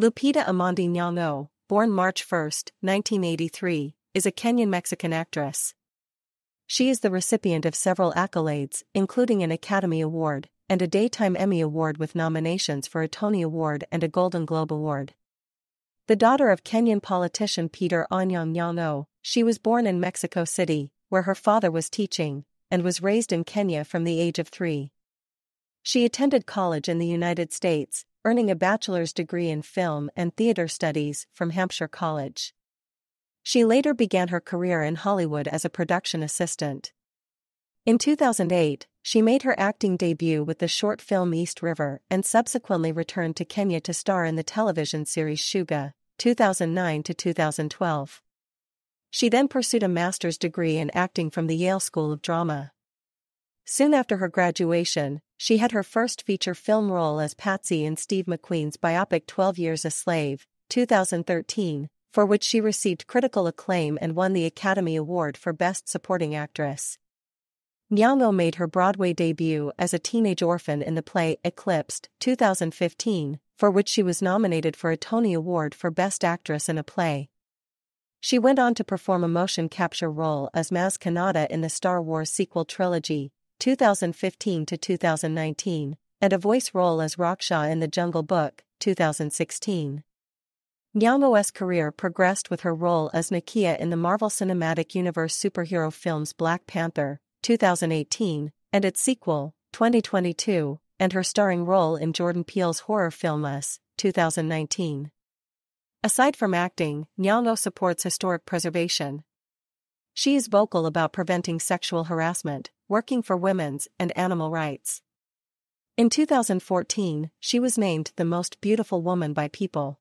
Lupita Amondi Nyong'o, born March 1, 1983, is a Kenyan-Mexican actress. She is the recipient of several accolades, including an Academy Award and a Daytime Emmy Award with nominations for a Tony Award and a Golden Globe Award. The daughter of Kenyan politician Peter Anyang Nyong'o, she was born in Mexico City, where her father was teaching, and was raised in Kenya from the age of three. She attended college in the United States, earning a bachelor's degree in film and theater studies from Hampshire College. She later began her career in Hollywood as a production assistant. In 2008, she made her acting debut with the short film East River and subsequently returned to Kenya to star in the television series Shuga, 2009 to 2012. She then pursued a master's degree in acting from the Yale School of Drama. Soon after her graduation, she had her first feature film role as Patsy in Steve McQueen's biopic 12 Years a Slave, 2013, for which she received critical acclaim and won the Academy Award for Best Supporting Actress. Nyong'o made her Broadway debut as a teenage orphan in the play Eclipsed, 2015, for which she was nominated for a Tony Award for Best Actress in a Play. She went on to perform a motion capture role as Maz Kanata in the Star Wars sequel trilogy, 2015 to 2019, and a voice role as Raksha in The Jungle Book, 2016. Nyong'o's career progressed with her role as Nakia in the Marvel Cinematic Universe superhero films Black Panther, 2018, and its sequel, 2022, and her starring role in Jordan Peele's horror film Us, 2019. Aside from acting, Nyong'o supports historic preservation. She is vocal about preventing sexual harassment, working for women's and animal rights. In 2014, she was named the most beautiful woman by People.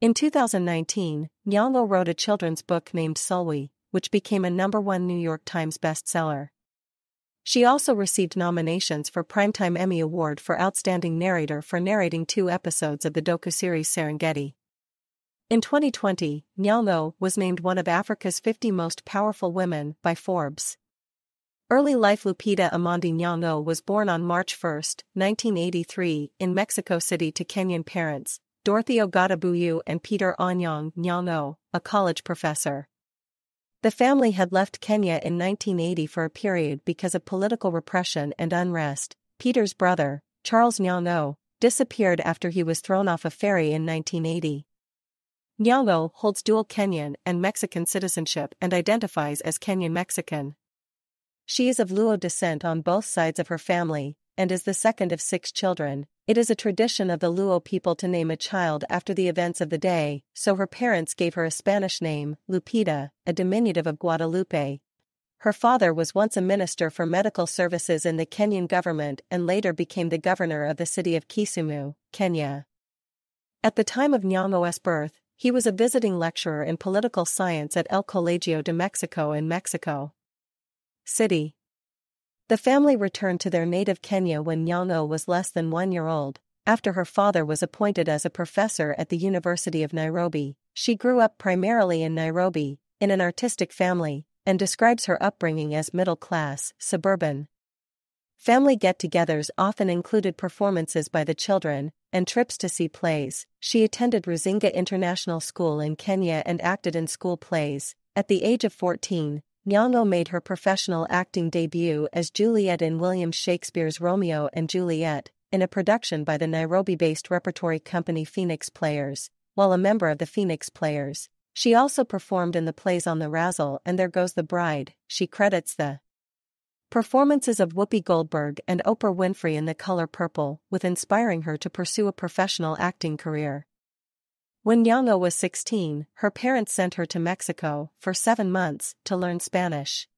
In 2019, Nyong'o wrote a children's book named Sulwe, which became a number one New York Times bestseller. She also received nominations for Primetime Emmy Award for Outstanding Narrator for narrating two episodes of the docu-series Serengeti. In 2020, Nyong'o was named one of Africa's 50 most powerful women by Forbes. Early life Lupita Amondi Nyong'o was born on March 1, 1983, in Mexico City to Kenyan parents, Dorothy Ogada Buyu and Peter Anyang Nyong'o, a college professor. The family had left Kenya in 1980 for a period because of political repression and unrest. Peter's brother, Charles Nyong'o, disappeared after he was thrown off a ferry in 1980. Nyong'o holds dual Kenyan and Mexican citizenship and identifies as Kenyan Mexican. She is of Luo descent on both sides of her family, and is the second of six children, it is a tradition of the Luo people to name a child after the events of the day, so her parents gave her a Spanish name, Lupita, a diminutive of Guadalupe. Her father was once a minister for medical services in the Kenyan government and later became the governor of the city of Kisumu, Kenya. At the time of Nyong'o's birth, he was a visiting lecturer in political science at El Colegio de Mexico in Mexico City. The family returned to their native Kenya when Nyong'o oh was less than one year old, after her father was appointed as a professor at the University of Nairobi. She grew up primarily in Nairobi, in an artistic family, and describes her upbringing as middle class, suburban. Family get togethers often included performances by the children and trips to see plays. She attended Rusinga International School in Kenya and acted in school plays. At the age of 14, Nyong'o made her professional acting debut as Juliet in William Shakespeare's Romeo and Juliet, in a production by the Nairobi-based repertory company Phoenix Players. While a member of the Phoenix Players, she also performed in the plays On the Razzle and There Goes the Bride. She credits the performances of Whoopi Goldberg and Oprah Winfrey in The Color Purple with inspiring her to pursue a professional acting career. When Nyong'o was 16, her parents sent her to Mexico for seven months to learn Spanish.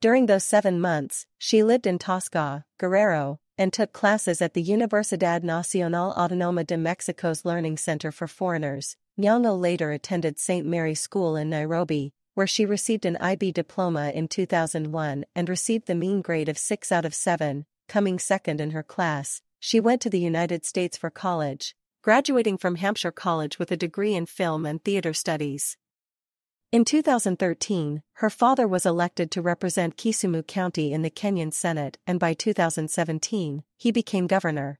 During those seven months, she lived in Taxco, Guerrero, and took classes at the Universidad Nacional Autónoma de Mexico's Learning Center for Foreigners. Nyong'o later attended St. Mary's School in Nairobi, where she received an IB diploma in 2001 and received the mean grade of 6 out of 7, coming second in her class. She went to the United States for college, graduating from Hampshire College with a degree in film and theater studies. In 2013, her father was elected to represent Kisumu County in the Kenyan Senate and by 2017, he became governor.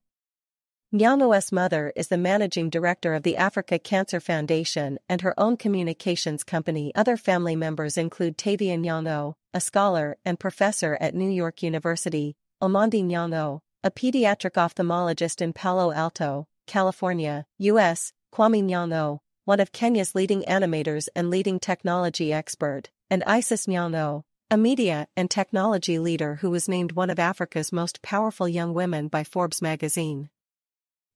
Nyong'o's mother is the managing director of the Africa Cancer Foundation and her own communications company. Other family members include Tavia Nyong'o, a scholar and professor at New York University, Omondi Nyano, a pediatric ophthalmologist in Palo Alto, California, U.S., Kwame Nyong'o, one of Kenya's leading animators and leading technology expert, and Isis Nyong'o, a media and technology leader who was named one of Africa's most powerful young women by Forbes magazine.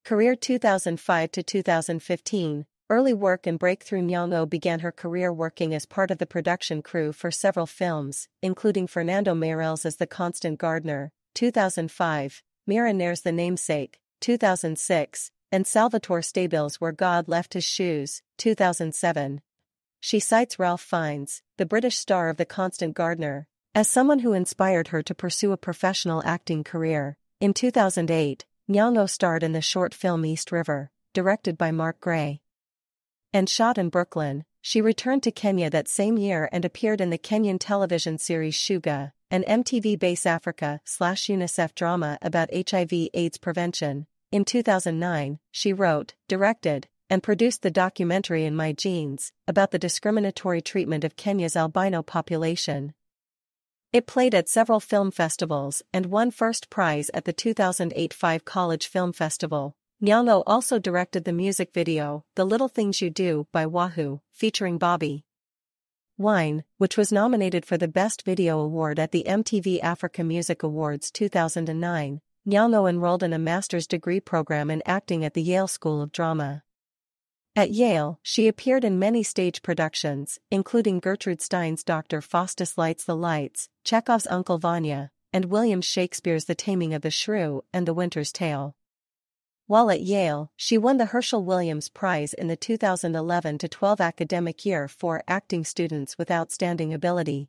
Career 2005 to 2015, early work and breakthrough Nyong'o began her career working as part of the production crew for several films, including Fernando Meirelles as the Constant Gardener, 2005, Mira Nair's The Namesake, 2006, and Salvatore Stabile's Where God Left His Shoes, 2007. She cites Ralph Fiennes, the British star of The Constant Gardener, as someone who inspired her to pursue a professional acting career. In 2008, Nyong'o starred in the short film East River, directed by Mark Gray. And shot in Brooklyn, she returned to Kenya that same year and appeared in the Kenyan television series Shuga, an MTV Base Africa slash UNICEF drama about HIV/AIDS prevention. In 2009, she wrote, directed, and produced the documentary In My Genes about the discriminatory treatment of Kenya's albino population. It played at several film festivals and won first prize at the 2008 Five College Film Festival. Nyong'o also directed the music video, The Little Things You Do by Wahu, featuring Bobi. Wine, which was nominated for the Best Video Award at the MTV Africa Music Awards 2009. Nyong'o enrolled in a master's degree program in acting at the Yale School of Drama. At Yale, she appeared in many stage productions, including Gertrude Stein's Dr. Faustus Lights the Lights, Chekhov's Uncle Vanya, and William Shakespeare's The Taming of the Shrew and The Winter's Tale. While at Yale, she won the Herschel Williams Prize in the 2011-12 academic year for acting students with outstanding ability.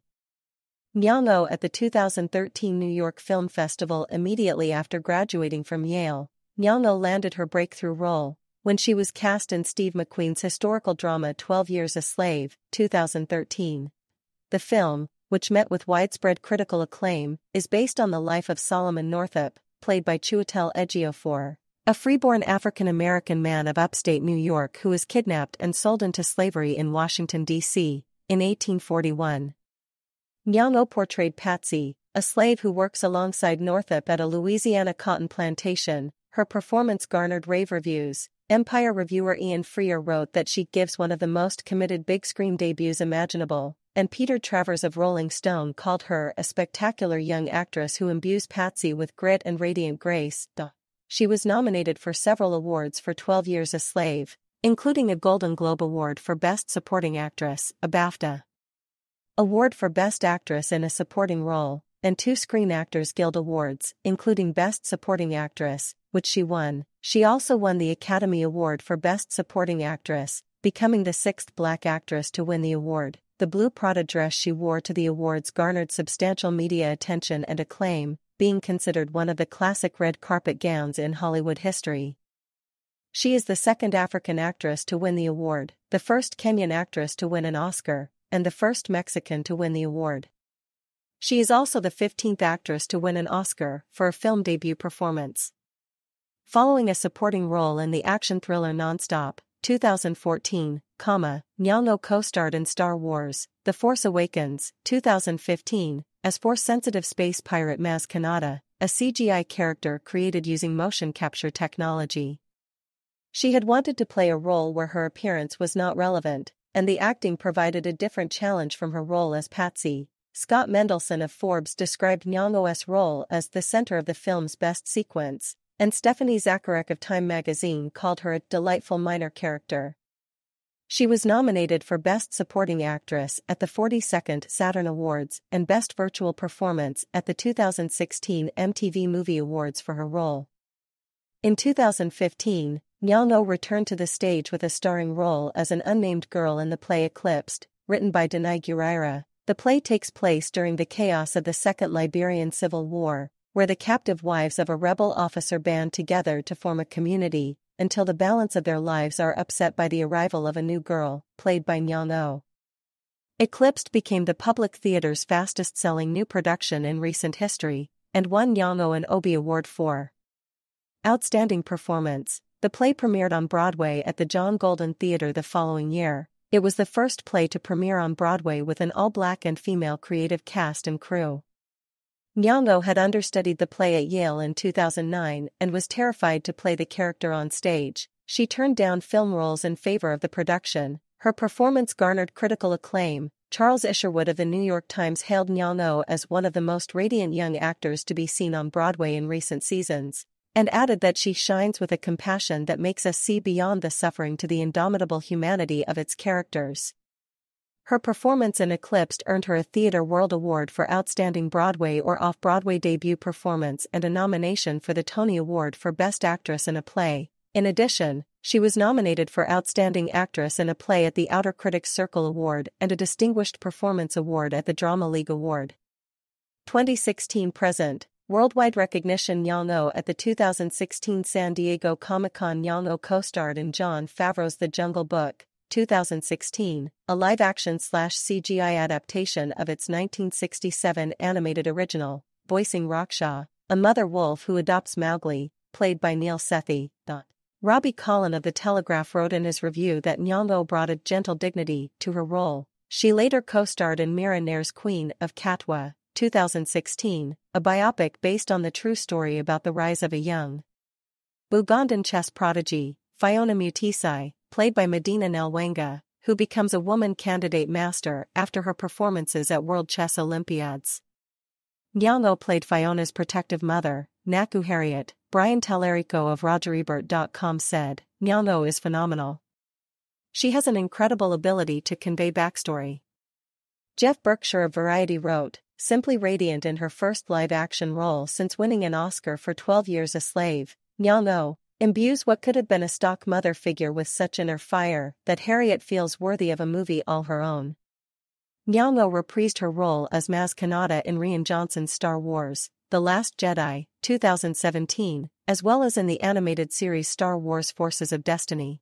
Nyong'o at the 2013 New York Film Festival immediately after graduating from Yale, Nyong'o landed her breakthrough role, when she was cast in Steve McQueen's historical drama 12 Years a Slave, 2013. The film, which met with widespread critical acclaim, is based on the life of Solomon Northup, played by Chiwetel Ejiofor, a freeborn African-American man of upstate New York who was kidnapped and sold into slavery in Washington, D.C., in 1841. Nyong'o portrayed Patsy, a slave who works alongside Northup at a Louisiana cotton plantation. Her performance garnered rave reviews, Empire reviewer Ian Freer wrote that she gives one of the most committed big screen debuts imaginable, and Peter Travers of Rolling Stone called her a spectacular young actress who imbues Patsy with grit and radiant grace. She was nominated for several awards for 12 Years a Slave, including a Golden Globe Award for Best Supporting Actress, a BAFTA Award for Best Actress in a Supporting Role, and two Screen Actors Guild Awards, including Best Supporting Actress, which she won. She also won the Academy Award for Best Supporting Actress, becoming the sixth black actress to win the award. The blue Prada dress she wore to the awards garnered substantial media attention and acclaim, being considered one of the classic red carpet gowns in Hollywood history. She is the second African actress to win the award, the first Kenyan actress to win an Oscar, and the first Mexican to win the award. She is also the 15th actress to win an Oscar for a film debut performance. Following a supporting role in the action thriller Nonstop, 2014, comma, Nyong'o co-starred in Star Wars, The Force Awakens, 2015, as Force-sensitive space pirate Maz Kanata, a CGI character created using motion capture technology. She had wanted to play a role where her appearance was not relevant, and the acting provided a different challenge from her role as Patsy, Scott Mendelson of Forbes described Nyong'o's role as the center of the film's best sequence, and Stephanie Zacharek of Time magazine called her a delightful minor character. She was nominated for Best Supporting Actress at the 42nd Saturn Awards and Best Virtual Performance at the 2016 MTV Movie Awards for her role. In 2015, Nyong'o returned to the stage with a starring role as an unnamed girl in the play Eclipsed, written by Danai Gurira, the play takes place during the chaos of the Second Liberian Civil War, where the captive wives of a rebel officer band together to form a community, until the balance of their lives are upset by the arrival of a new girl, played by Nyong'o. Eclipsed became the public theater's fastest-selling new production in recent history, and won Nyong'o an Obie Award for Outstanding Performance. The play premiered on Broadway at the John Golden Theatre the following year. It was the first play to premiere on Broadway with an all-black and female creative cast and crew. Nyong'o had understudied the play at Yale in 2009 and was terrified to play the character on stage. She turned down film roles in favor of the production. Her performance garnered critical acclaim, Charles Isherwood of the New York Times hailed Nyong'o as one of the most radiant young actors to be seen on Broadway in recent seasons, and added that she shines with a compassion that makes us see beyond the suffering to the indomitable humanity of its characters. Her performance in Eclipsed earned her a Theatre World Award for Outstanding Broadway or Off-Broadway Debut Performance and a nomination for the Tony Award for Best Actress in a Play. In addition, she was nominated for Outstanding Actress in a Play at the Outer Critics Circle Award and a Distinguished Performance Award at the Drama League Award. 2016 present, worldwide recognition Nyong'o at the 2016 San Diego Comic-Con Nyong'o co-starred in Jon Favreau's The Jungle Book, 2016, a live-action slash CGI adaptation of its 1967 animated original, voicing Raksha, a mother wolf who adopts Mowgli, played by Neil Sethi. Robbie Collin of The Telegraph wrote in his review that Nyong'o brought a gentle dignity to her role. She later co-starred in Mira Nair's Queen of Katwe, 2016, a biopic based on the true story about the rise of a young Ugandan chess prodigy, Phiona Mutesi, played by Madina Nalwanga, who becomes a woman candidate master after her performances at World Chess Olympiads. Nyong'o played Phiona's protective mother, Nakku Harriet, Brian Tallerico of RogerEbert.com said, Nyong'o is phenomenal. She has an incredible ability to convey backstory. Geoff Berkshire of Variety wrote, simply radiant in her first live-action role since winning an Oscar for 12 Years a Slave, Nyong'o oh, imbues what could have been a stock mother figure with such inner fire that Harriet feels worthy of a movie all her own. Nyong'o oh reprised her role as Maz Kanata in Rian Johnson's Star Wars, The Last Jedi, 2017, as well as in the animated series Star Wars Forces of Destiny.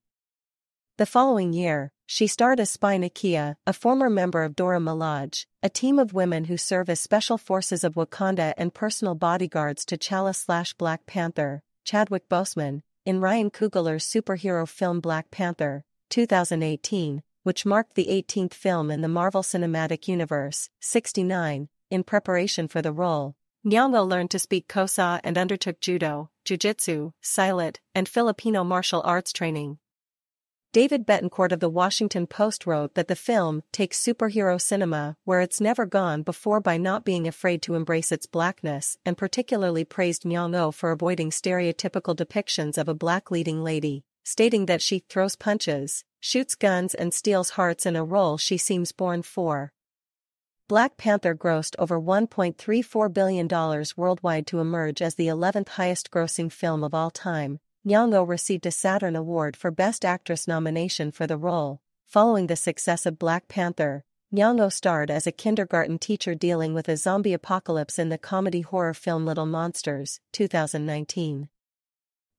The following year, she starred as Spy Nakia, a former member of Dora Milaje, a team of women who serve as special forces of Wakanda and personal bodyguards to T'Challa slash Black Panther, Chadwick Boseman, in Ryan Coogler's superhero film Black Panther, 2018, which marked the 18th film in the Marvel Cinematic Universe, 69, in preparation for the role, Nyong'o learned to speak Xhosa and undertook judo, jiu-jitsu, silat, and Filipino martial arts training. David Betancourt of The Washington Post wrote that the film takes superhero cinema where it's never gone before by not being afraid to embrace its blackness and particularly praised Nyong'o for avoiding stereotypical depictions of a black leading lady, stating that she throws punches, shoots guns and steals hearts in a role she seems born for. Black Panther grossed over $1.34 billion worldwide to emerge as the 11th highest grossing film of all time. Nyong'o received a Saturn Award for Best Actress nomination for the role. Following the success of Black Panther, Nyong'o starred as a kindergarten teacher dealing with a zombie apocalypse in the comedy horror film Little Monsters, 2019.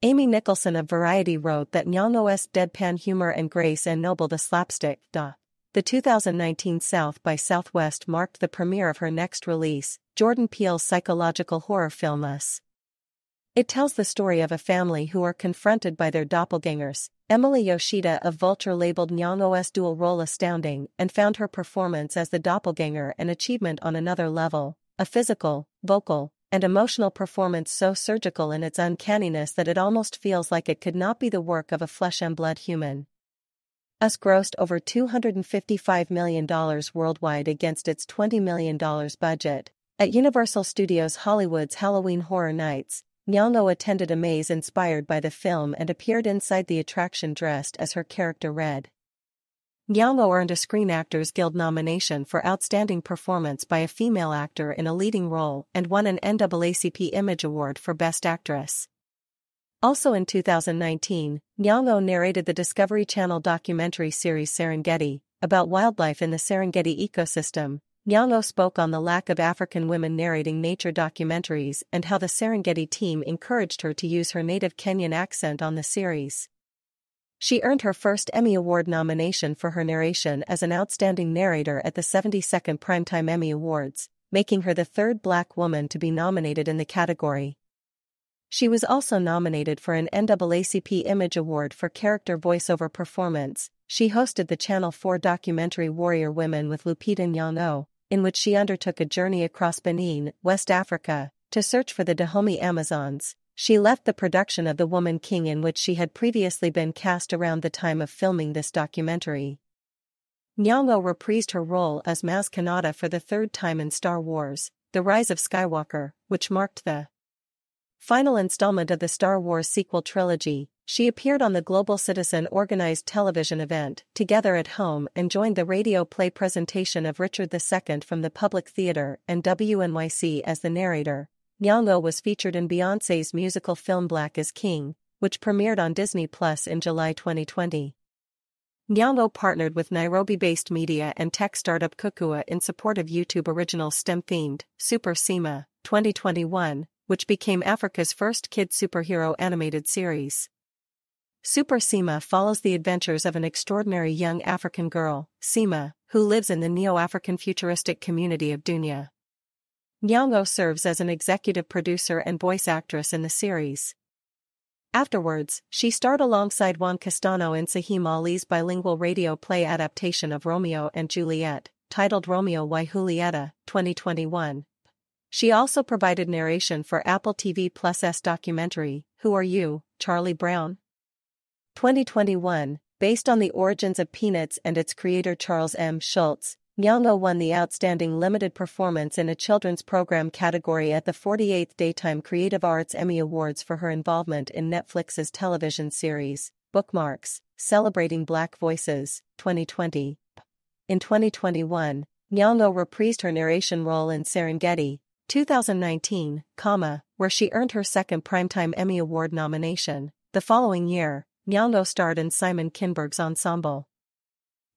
Amy Nicholson of Variety wrote that Nyong'o's deadpan humor and grace ennoble the slapstick, duh. The 2019 South by Southwest marked the premiere of her next release, Jordan Peele's psychological horror film Us. It tells the story of a family who are confronted by their doppelgangers. Emily Yoshida of Vulture labeled Nyong'o's dual role astounding and found her performance as the doppelganger an achievement on another level, a physical, vocal, and emotional performance so surgical in its uncanniness that it almost feels like it could not be the work of a flesh and blood human. US grossed over $255 million worldwide against its $20 million budget. At Universal Studios Hollywood's Halloween Horror Nights, Nyong'o attended a maze inspired by the film and appeared inside the attraction dressed as her character Red. Nyong'o earned a Screen Actors Guild nomination for Outstanding Performance by a Female Actor in a Leading Role and won an NAACP Image Award for Best Actress. Also in 2019, Nyong'o narrated the Discovery Channel documentary series Serengeti, about wildlife in the Serengeti ecosystem. Nyong'o spoke on the lack of African women narrating nature documentaries and how the Serengeti team encouraged her to use her native Kenyan accent on the series. She earned her first Emmy Award nomination for her narration as an outstanding narrator at the 72nd Primetime Emmy Awards, making her the third black woman to be nominated in the category. She was also nominated for an NAACP Image Award for Character Voiceover Performance. She hosted the Channel 4 documentary Warrior Women with Lupita Nyong'o, in which she undertook a journey across Benin, West Africa, to search for the Dahomey Amazons. She left the production of The Woman King in which she had previously been cast around the time of filming this documentary. Nyong'o reprised her role as Maz Kanata for the third time in Star Wars, The Rise of Skywalker, which marked the final installment of the Star Wars sequel trilogy, she appeared on the Global Citizen organized television event, Together at Home, and joined the radio play presentation of Richard II from the Public Theater and WNYC as the narrator. Nyong'o was featured in Beyoncé's musical film Black is King, which premiered on Disney Plus in July 2020. Nyong'o partnered with Nairobi-based media and tech startup Kukua in support of YouTube original STEM-themed Super Sima 2021, which became Africa's first kid superhero animated series. Super Sima follows the adventures of an extraordinary young African girl, Sima, who lives in the neo-African futuristic community of Dunya. Nyong'o serves as an executive producer and voice actress in the series. Afterwards, she starred alongside Juan Castano in Saheem Ali's bilingual radio play adaptation of Romeo and Juliet, titled Romeo y Julieta, 2021. She also provided narration for Apple TV Plus's documentary, Who Are You, Charlie Brown? 2021, based on the origins of Peanuts and its creator Charles M. Schulz, Nyong'o won the Outstanding Limited Performance in a Children's Program category at the 48th Daytime Creative Arts Emmy Awards for her involvement in Netflix's television series, Bookmarks, Celebrating Black Voices, 2020. In 2021, Nyong'o reprised her narration role in Serengeti, 2019, comma, where she earned her second Primetime Emmy Award nomination. The following year, Nyong'o starred in Simon Kinberg's ensemble.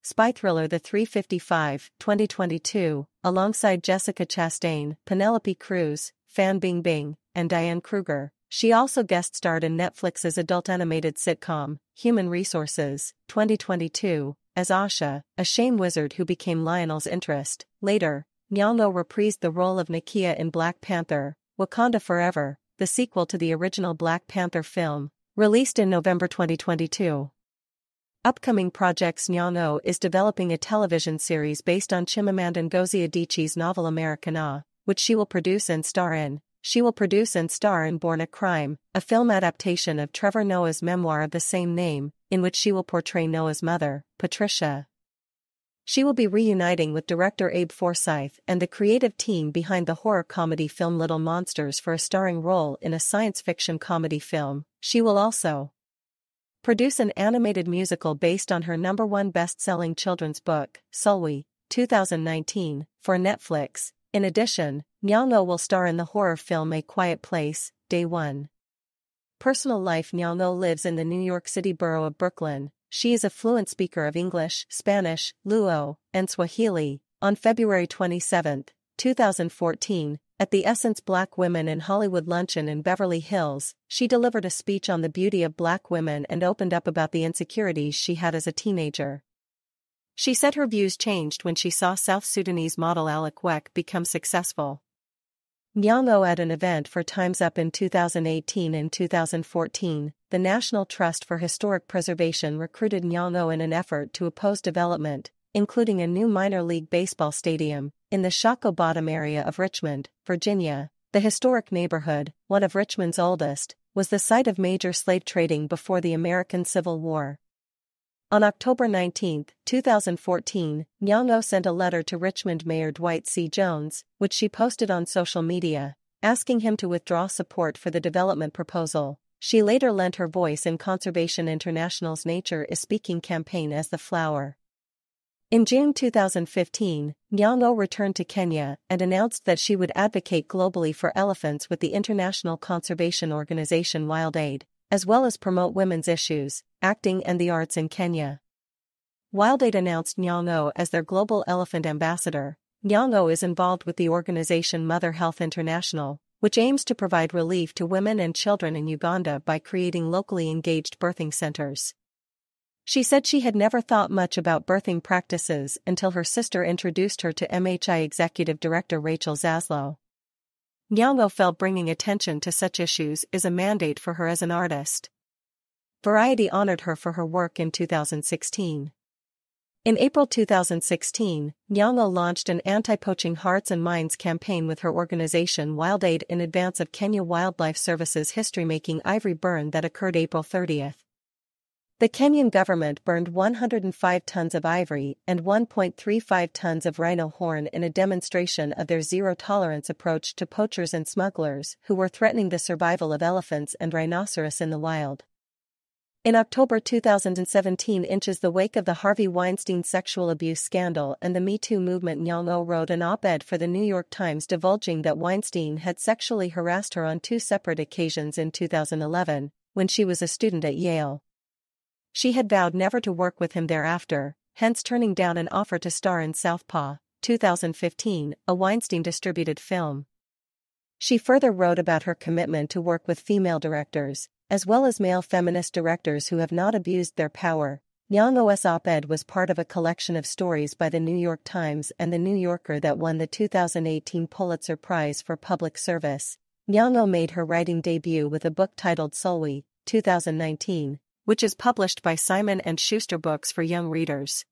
Spy Thriller The 355, 2022, alongside Jessica Chastain, Penelope Cruz, Fan Bingbing, and Diane Kruger. She also guest starred in Netflix's adult animated sitcom, Human Resources, 2022, as Asha, a shame wizard who became Lionel's interest. Later, Nyong'o reprised the role of Nakia in Black Panther, Wakanda Forever, the sequel to the original Black Panther film, released in November 2022. Upcoming projects Nyong'o is developing a television series based on Chimamanda Ngozi Adichie's novel Americanah, which she will produce and star in. She will produce and star in Born a Crime, a film adaptation of Trevor Noah's memoir of the same name, in which she will portray Noah's mother, Patricia. She will be reuniting with director Abe Forsythe and the creative team behind the horror comedy film Little Monsters for a starring role in a science fiction comedy film. She will also produce an animated musical based on her number one best-selling children's book, Sulwe, 2019, for Netflix. In addition, Nyong'o will star in the horror film A Quiet Place, Day 1. Personal life Nyong'o lives in the New York City borough of Brooklyn, she is a fluent speaker of English, Spanish, Luo, and Swahili. On February 27, 2014, at the Essence Black Women in Hollywood luncheon in Beverly Hills, she delivered a speech on the beauty of black women and opened up about the insecurities she had as a teenager. She said her views changed when she saw South Sudanese model Alek Wek become successful. Nyong'o at an event for Time's Up in 2018 and 2014, the National Trust for Historic Preservation recruited Nyong'o in an effort to oppose development, including a new minor league baseball stadium, in the Shockoe Bottom area of Richmond, Virginia. The historic neighborhood, one of Richmond's oldest, was the site of major slave trading before the American Civil War. On October 19, 2014, Nyong'o sent a letter to Richmond Mayor Dwight C. Jones, which she posted on social media, asking him to withdraw support for the development proposal. She later lent her voice in Conservation International's Nature is Speaking campaign as the flower. In June 2015, Nyong'o returned to Kenya and announced that she would advocate globally for elephants with the international conservation organization WildAid as well as promote women's issues, acting and the arts in Kenya. WildAid announced Nyong'o as their global elephant ambassador. Nyong'o is involved with the organization Mother Health International, which aims to provide relief to women and children in Uganda by creating locally engaged birthing centers. She said she had never thought much about birthing practices until her sister introduced her to MHI Executive Director Rachel Zaslow. Nyong'o felt bringing attention to such issues is a mandate for her as an artist. Variety honored her for her work in 2016. In April 2016, Nyong'o launched an anti-poaching hearts and minds campaign with her organization Wild Aid in advance of Kenya Wildlife Service's history-making ivory burn that occurred April 30. The Kenyan government burned 105 tons of ivory and 1.35 tons of rhino horn in a demonstration of their zero-tolerance approach to poachers and smugglers who were threatening the survival of elephants and rhinoceros in the wild. In October 2017 inches the wake of the Harvey Weinstein sexual abuse scandal and the Me Too movement Nyong'o wrote an op-ed for the New York Times divulging that Weinstein had sexually harassed her on two separate occasions in 2011, when she was a student at Yale. She had vowed never to work with him thereafter, hence turning down an offer to star in Southpaw, 2015, a Weinstein-distributed film. She further wrote about her commitment to work with female directors, as well as male feminist directors who have not abused their power. Nyong'o's op-ed was part of a collection of stories by the New York Times and the New Yorker that won the 2018 Pulitzer Prize for Public Service. Nyong'o made her writing debut with a book titled Sulwe, 2019, which is published by Simon & Schuster Books for young readers.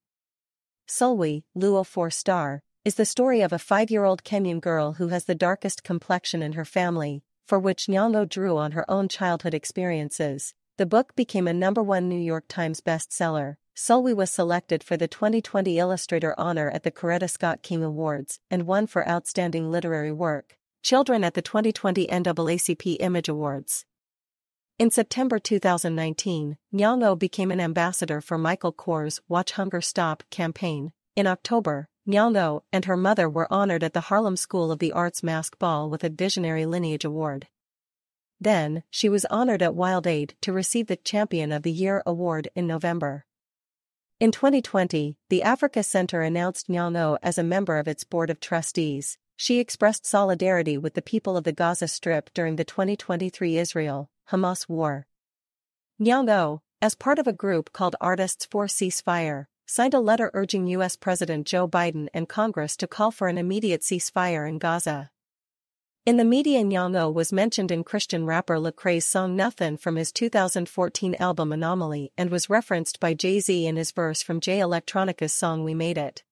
Sulwe, Luo 4-star, is the story of a five-year-old Kenyan girl who has the darkest complexion in her family, for which Nyong'o drew on her own childhood experiences. The book became a number one New York Times bestseller. Sulwe was selected for the 2020 Illustrator Honor at the Coretta Scott King Awards and won for Outstanding Literary Work. Children at the 2020 NAACP Image Awards. In September 2019, Nyong'o became an ambassador for Michael Kors' Watch Hunger Stop campaign. In October, Nyong'o and her mother were honored at the Harlem School of the Arts Mask Ball with a Visionary Lineage Award. Then, she was honored at Wild Aid to receive the Champion of the Year award in November. In 2020, the Africa Center announced Nyong'o as a member of its board of trustees. She expressed solidarity with the people of the Gaza Strip during the 2023 Israel Hamas war. Nyong'o, as part of a group called Artists for Ceasefire, signed a letter urging U.S. President Joe Biden and Congress to call for an immediate ceasefire in Gaza. In the media Nyong'o was mentioned in Christian rapper Lecrae's song Nothing from his 2014 album Anomaly and was referenced by Jay-Z in his verse from Jay Electronica's song We Made It.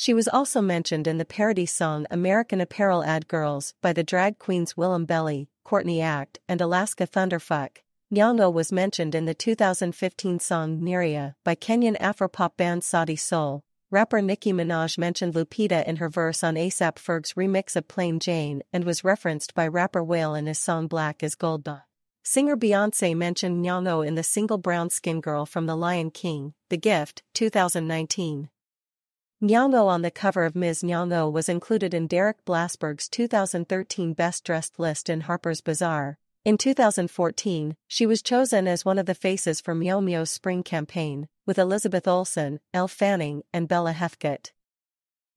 She was also mentioned in the parody song American Apparel Ad Girls by the drag queens Willam Belli, Courtney Act, and Alaska Thunderfuck. Nyong'o was mentioned in the 2015 song Nerea by Kenyan Afropop band Sauti Sol. Rapper Nicki Minaj mentioned Lupita in her verse on ASAP Ferg's remix of Plain Jane and was referenced by rapper Wale in his song Black as Gold. Singer Beyonce mentioned Nyong'o in the single Brown Skin Girl from The Lion King, The Gift, 2019. Nyong'o on the cover of Ms. Nyong'o was included in Derek Blasberg's 2013 Best Dressed list in Harper's Bazaar. In 2014, she was chosen as one of the faces for Miu Miu's spring campaign, with Elizabeth Olsen, Elle Fanning, and Bella Heathcote.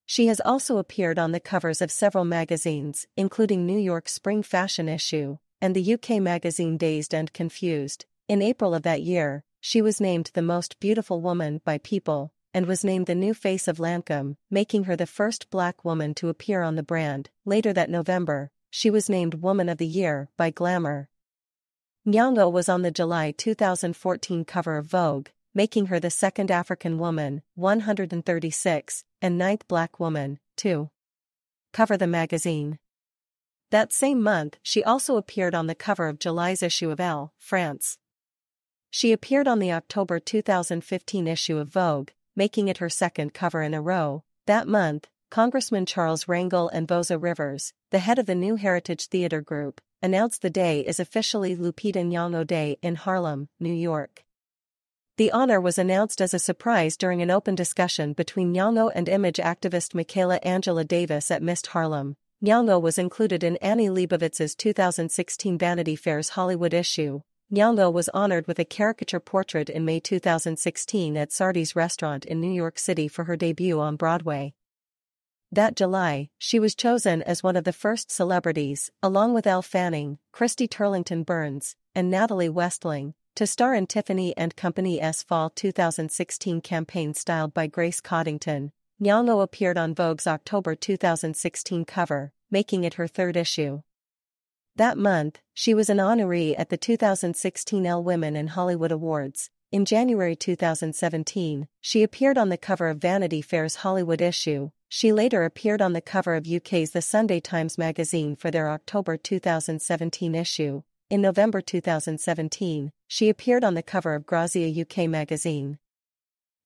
She has also appeared on the covers of several magazines, including New York's Spring Fashion issue and the UK magazine Dazed and Confused. In April of that year, she was named the most beautiful woman by People, and was named the new face of Lancome, making her the first black woman to appear on the brand. Later that November, she was named Woman of the Year by Glamour. Nyong'o was on the July 2014 cover of Vogue, making her the second African woman, 136, and ninth black woman, to Cover the magazine. That same month, she also appeared on the cover of July's issue of Elle, France. She appeared on the October 2015 issue of Vogue, making it her second cover in a row. That month, Congressman Charles Rangel and Voza Rivers, the head of the New Heritage Theater Group, announced the day is officially Lupita Nyong'o Day in Harlem, New York. The honor was announced as a surprise during an open discussion between Nyong'o and image activist Michaela Angela Davis at Mist Harlem. Nyong'o was included in Annie Leibovitz's 2016 Vanity Fair's Hollywood issue, Nyong'o was honored with a caricature portrait in May 2016 at Sardi's restaurant in New York City for her debut on Broadway. That July, she was chosen as one of the first celebrities, along with Elle Fanning, Christy Turlington Burns, and Natalie Westling, to star in Tiffany and Company's Fall 2016 campaign styled by Grace Coddington. Nyong'o appeared on Vogue's October 2016 cover, making it her third issue. That month, she was an honoree at the 2016 Elle Women in Hollywood Awards. In January 2017, she appeared on the cover of Vanity Fair's Hollywood issue. She later appeared on the cover of UK's The Sunday Times magazine for their October 2017 issue. In November 2017, she appeared on the cover of Grazia UK magazine.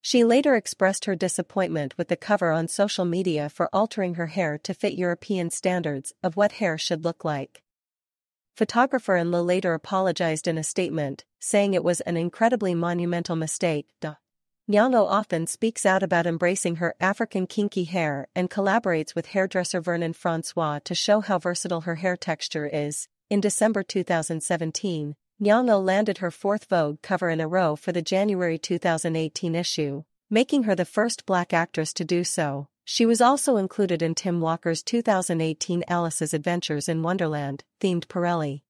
She later expressed her disappointment with the cover on social media for altering her hair to fit European standards of what hair should look like. Photographer Enlil later apologized in a statement, saying it was an incredibly monumental mistake. Nyong'o often speaks out about embracing her African kinky hair and collaborates with hairdresser Vernon Francois to show how versatile her hair texture is. In December 2017, Nyong'o landed her fourth Vogue cover in a row for the January 2018 issue, making her the first black actress to do so. She was also included in Tim Walker's 2018 Alice's Adventures in Wonderland, themed Pirelli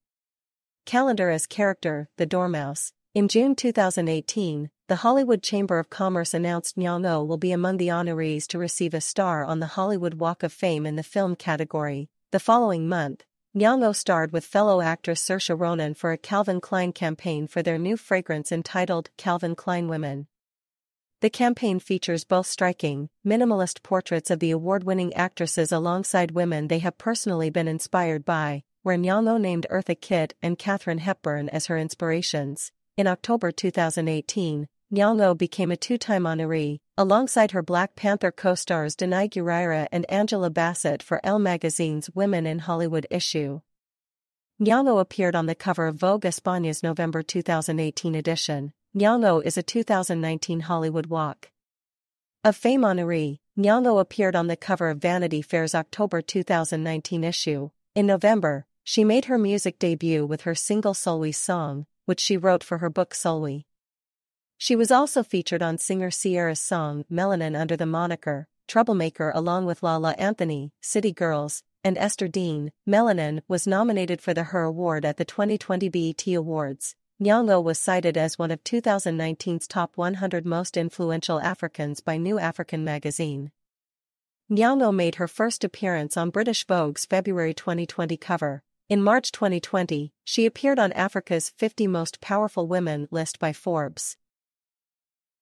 calendar as character, the Dormouse. In June 2018, the Hollywood Chamber of Commerce announced Nyong'o oh will be among the honorees to receive a star on the Hollywood Walk of Fame in the film category. The following month, Nyong'o oh starred with fellow actress Saoirse Ronan for a Calvin Klein campaign for their new fragrance entitled Calvin Klein Women. The campaign features both striking, minimalist portraits of the award-winning actresses alongside women they have personally been inspired by, where Nyong'o named Eartha Kitt and Katharine Hepburn as her inspirations. In October 2018, Nyong'o became a two-time honoree, alongside her Black Panther co-stars Danai Gurira and Angela Bassett for Elle magazine's Women in Hollywood issue. Nyong'o appeared on the cover of Vogue España's November 2018 edition. Nyong'o is a 2019 Hollywood Walk of Fame honoree. Nyong'o appeared on the cover of Vanity Fair's October 2019 issue. In November, she made her music debut with her single Sulwe song, which she wrote for her book Sulwe. She was also featured on singer Ciara's song Melanin under the moniker Troublemaker along with Lala Anthony, City Girls, and Esther Dean. Melanin was nominated for the Her Award at the 2020 BET Awards. Nyong'o was cited as one of 2019's top 100 most influential Africans by New African magazine. Nyong'o made her first appearance on British Vogue's February 2020 cover. In March 2020, she appeared on Africa's 50 Most Powerful Women list by Forbes.